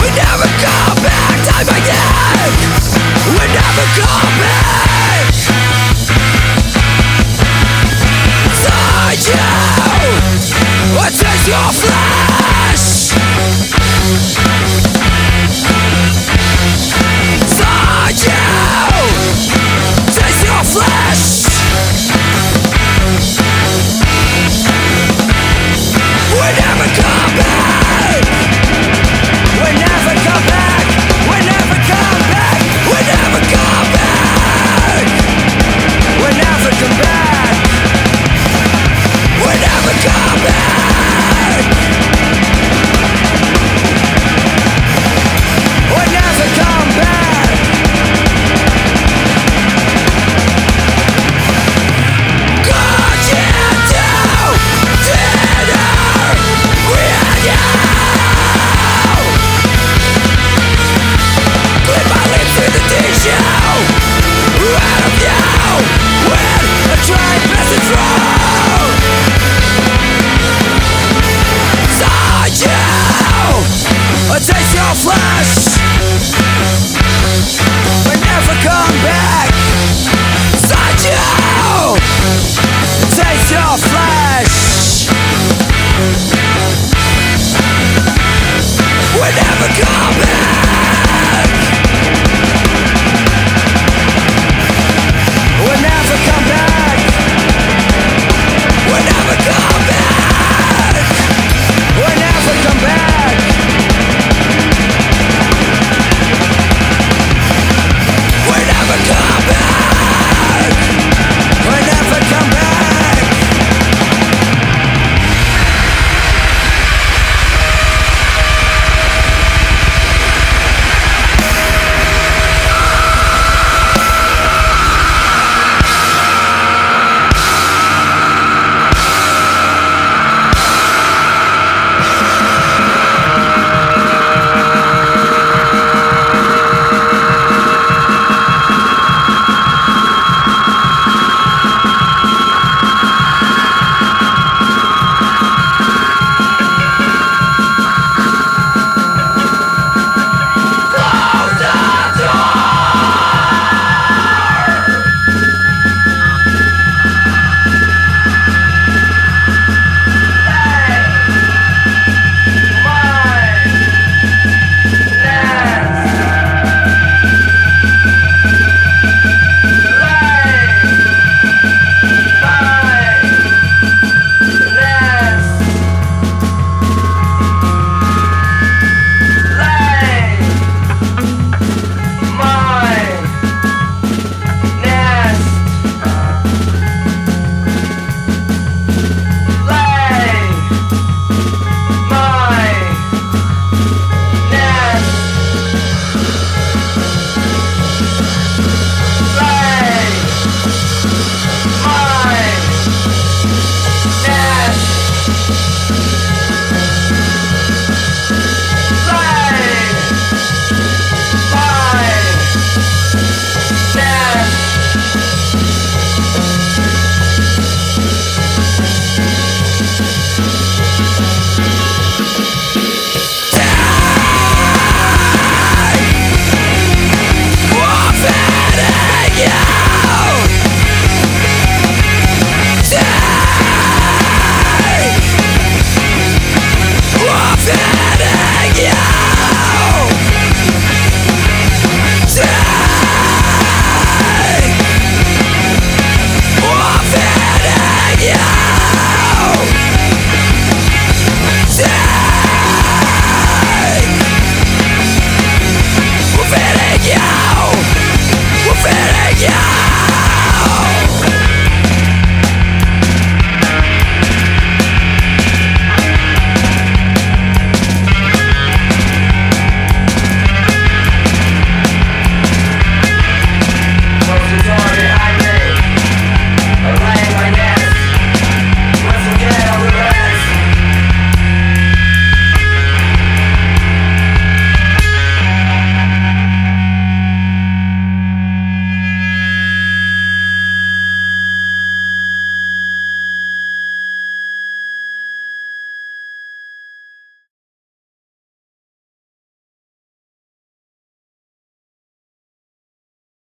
We never come back Time by We never come back. Inside you your flag?